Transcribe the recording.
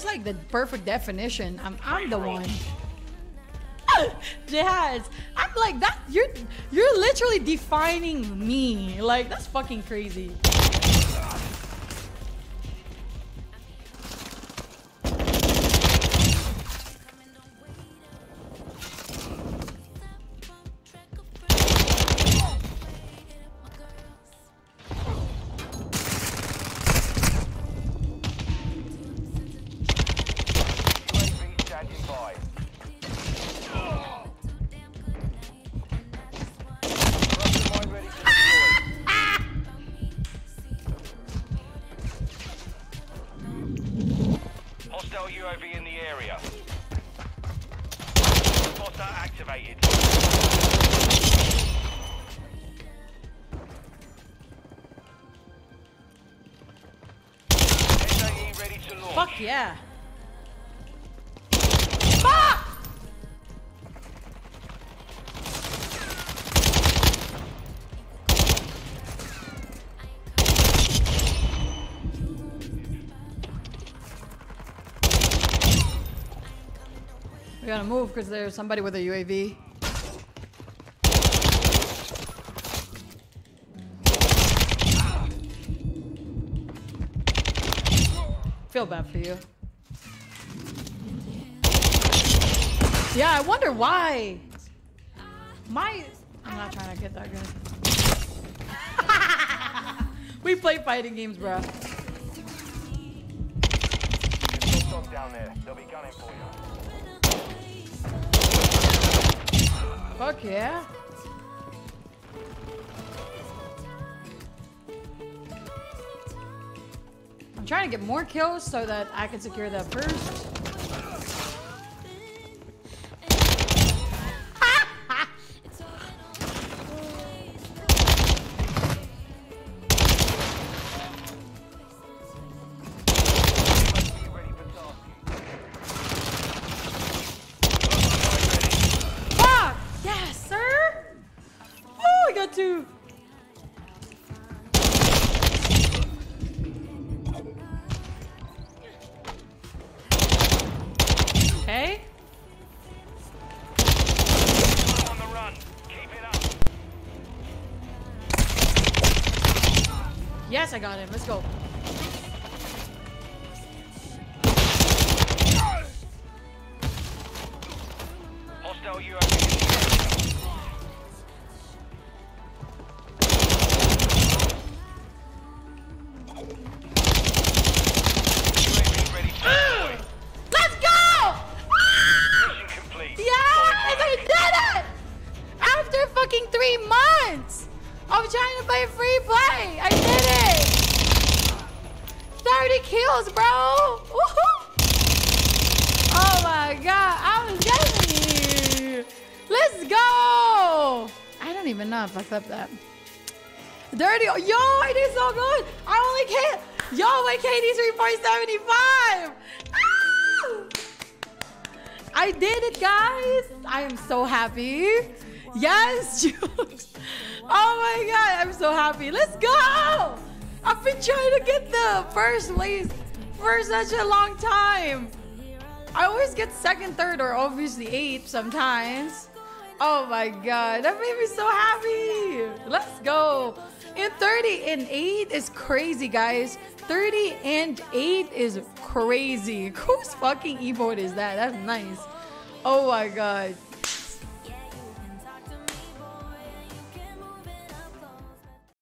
That's like the perfect definition. I'm I'm the one. Jazz, I'm like that. You're you're literally defining me. Like that's fucking crazy. Activated. Fuck yeah. Gotta move because there's somebody with a UAV. Feel bad for you. Yeah, I wonder why. My, I'm not trying to get that good. we play fighting games, bro. Down there. They'll be gunning for you. Fuck yeah. I'm trying to get more kills so that I can secure that first. Yes, I got him. Let's go. Hostile UAV. UAV ready to deploy. Let's go! Mission complete. Did it! After fucking three months trying to play free play, I did it! 30 kills, bro! Oh my god, I was getting you! Let's go! I don't even know if I flipped that. Dirty, yo, I did so good! I only can't, yo, my KD's 3.75! Ah! I did it, guys! I am so happy. Yes, Jules. Oh my god, I'm so happy. Let's go! I've been trying to get the first place for such a long time. I always get second, third, or obviously eighth sometimes. Oh my god, that made me so happy. Let's go. And 30 and 8 is crazy, guys. 30 and 8 is crazy. Whose fucking emote is that? That's nice. Oh my god.